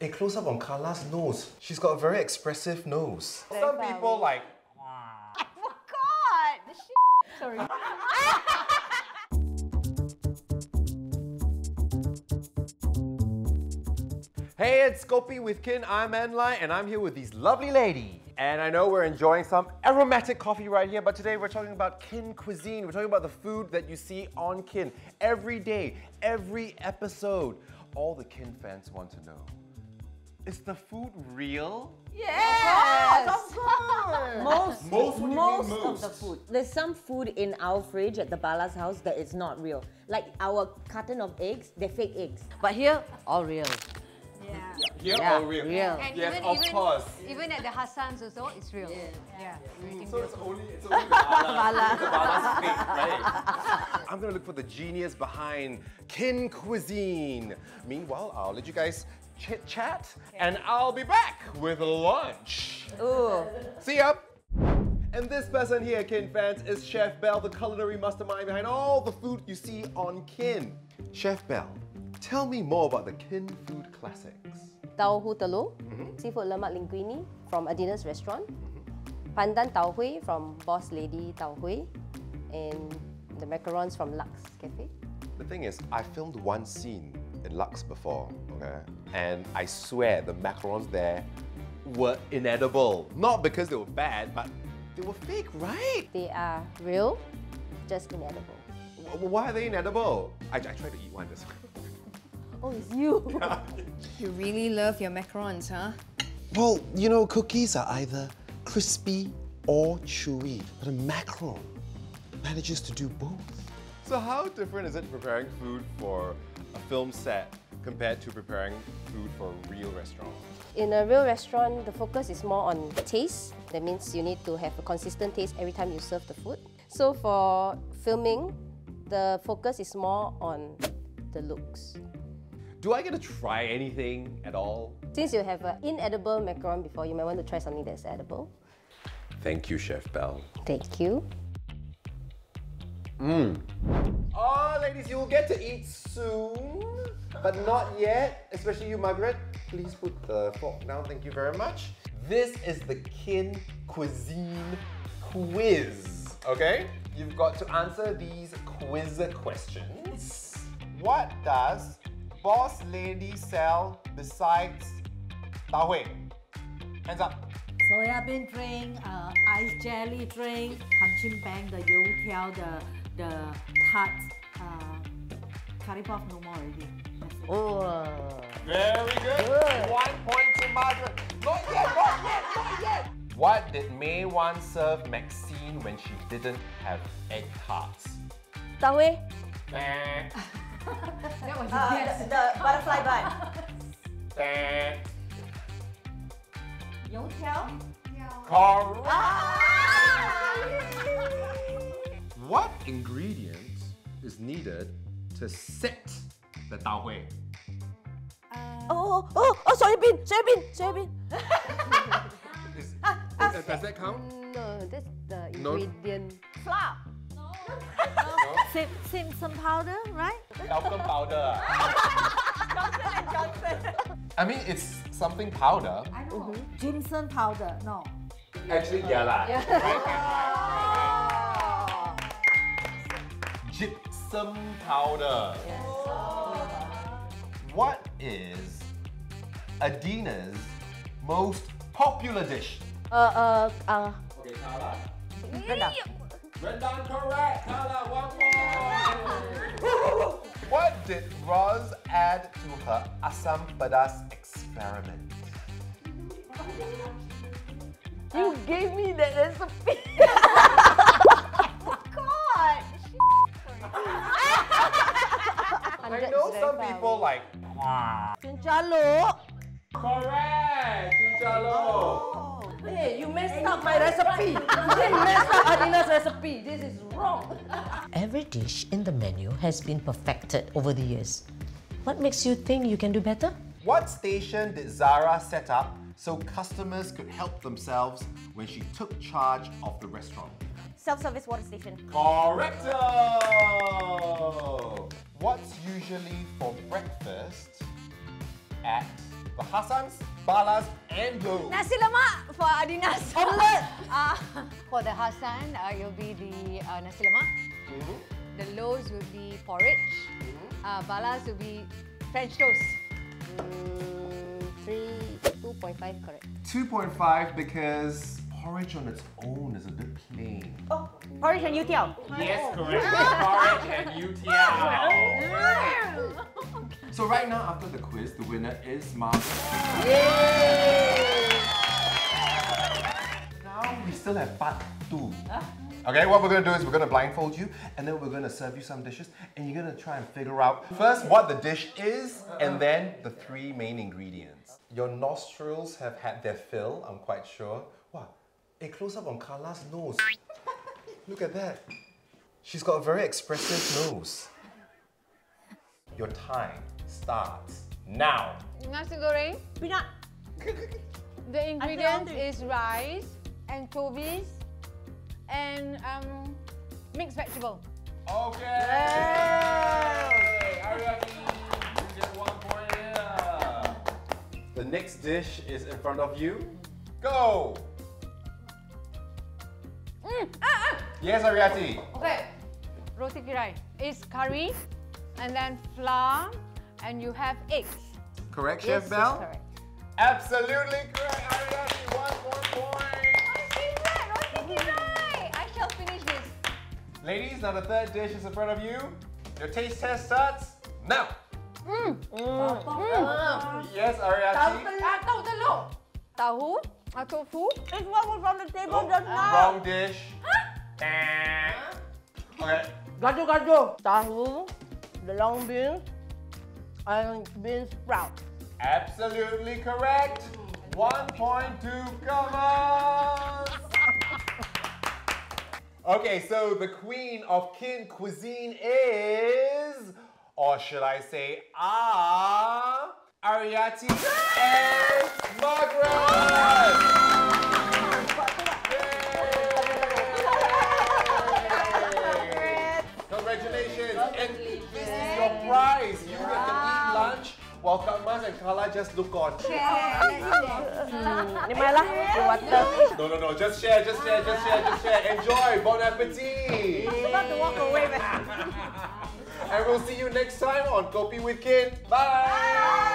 A close up on Carla's nose. She's got a very expressive nose. Some people like. God! Sorry. Hey, it's Kopi with Kin. I'm Anlai, and I'm here with these lovely ladies. And I know we're enjoying some aromatic coffee right here, but today we're talking about Kin cuisine. We're talking about the food that you see on Kin every day, every episode. All the Kin fans want to know is the food real? Yes! Of course! Most, Most, what do you mean most of the food. There's some food in our fridge at the Bala's house that is not real. Like our carton of eggs, they're fake eggs. But here, all real. Yeah. Here Yeah, or real? real. And Yes, even, of even, course. Even at the Hassan's also, it's real. Yeah. everything So real. it's only it's only the Bala. the Bala's fake, right? I'm gonna look for the genius behind Kin cuisine. Meanwhile, I'll let you guys chit chat, and I'll be back with lunch. Ooh. See ya. And this person here, Kin fans, is Chef Bel, the culinary mastermind behind all the food you see on Kin. Chef Bel, tell me more about the Kin food classics. Tauhu telur, mm-hmm. seafood lemak linguine from Adina's restaurant, mm-hmm. pandan tau hui from Boss Lady Tau Hui, and the macarons from Lux Cafe. The thing is, I filmed one scene in Lux before, okay? And I swear the macarons there were inedible. Not because they were bad, but they were fake, right? They are real, just inedible. W- Why are they inedible? I, I tried to eat one this Oh, it's you. You really love your macarons, huh? Well, you know, cookies are either crispy or chewy, but a macaron manages to do both. So how different is it preparing food for a film set compared to preparing food for a real restaurant? In a real restaurant, the focus is more on taste. That means you need to have a consistent taste every time you serve the food. So for filming, the focus is more on the looks. Do I get to try anything at all? Since you have an inedible macaron before, you might want to try something that's edible. Thank you, Chef Bel. Thank you. Mm. Oh, ladies, you'll get to eat soon, but not yet. Especially you, Margaret. Please put the fork down. Thank you very much. This is the kin cuisine quiz, okay? You've got to answer these quiz questions. What does boss lady sell besides tau hui? Hands up. Soya bean drink, uh, ice jelly drink, Ham ching Bang, the Yong Tiao, the the tart, uh, curry puff no more already. Oh. Very good. One point to Margaret. Not yet, not yet, not yet. What did May once serve Maxine when she didn't have egg tarts? Tau Eh, That was Uh, yes. the, the butterfly bun. eh. 油条? Correct. What ingredient is needed to set the tau hui? Uh, oh, oh, oh, oh, soya bean, soya bean, soya bean. Is- ah, is- ah. Uh, does that count? No, that's the ingredient. No. ingredient. Sim, Simpson powder, right? Talcum powder. Johnson, Johnson. I mean, it's something powder. I know. Ginseng powder, no. Actually, yeah lah. Gypsum powder. What is Adina's most popular dish? Uh, uh, uh, Okay, Carla. rendang. Rendang correct. Carla, one more. what did Roz add to her asam pedas experiment? You gave me that recipe. recipe. This is wrong. Every dish in the menu has been perfected over the years. What makes you think you can do better? What station did Zara set up so customers could help themselves when she took charge of the restaurant? Self-service water station. Correcto! What's usually for breakfast at the Hassans, Balas, and Lows. Nasi lemak for Adinas. Omelette. uh, for the Hassan, uh, it'll be the uh, nasi lemak. The Lows will be porridge. Uh, balas will be French toast. Mm, three, 2.5 correct. 2.5 because porridge on its own is a bit plain. Oh, porridge and youtiao. Yes, oh. correct. porridge and youtiao. So right now, after the quiz, the winner is Margaret. Now we still have part two. Okay, what we're gonna do is we're gonna blindfold you and then we're gonna serve you some dishes and you're gonna try and figure out first what the dish is and then the three main ingredients. Your nostrils have had their fill, I'm quite sure. Wow, a close up on Carla's nose. Look at that. She's got a very expressive nose. Your time starts now. Nasi goreng. Peanut. The ingredients is rice, anchovies, and um, mixed vegetable. Okay. Ariati, you get one point here. The next dish is in front of you. Go. Yes, Ariati. Okay. Roti kirai is curry, and then flour, and you have eggs. Correct, Yes, Chef yes, Bel? correct. Absolutely correct, Ariati. One more point. Roti kirai. I shall finish this. Ladies, now the third dish is in front of you. Your taste test starts now. Yes, Ariati. Ah, tahu telur. Tahu, ah, tofu. It's what was on the table Oh, just now. wrong dish. Eh. Okay. Gado-gado. Tahu, the long beans, and bean sprout. Absolutely correct. One point to Kamas. Okay, so the queen of kin cuisine is, or should I say, ah, Ariati just look on. Ni mai lah, the water. No, no, no. Just share, just share, just share, just share. Enjoy. Bon appetit. About to walk away. man. and we'll see you next time on Kopi with Kin. Bye.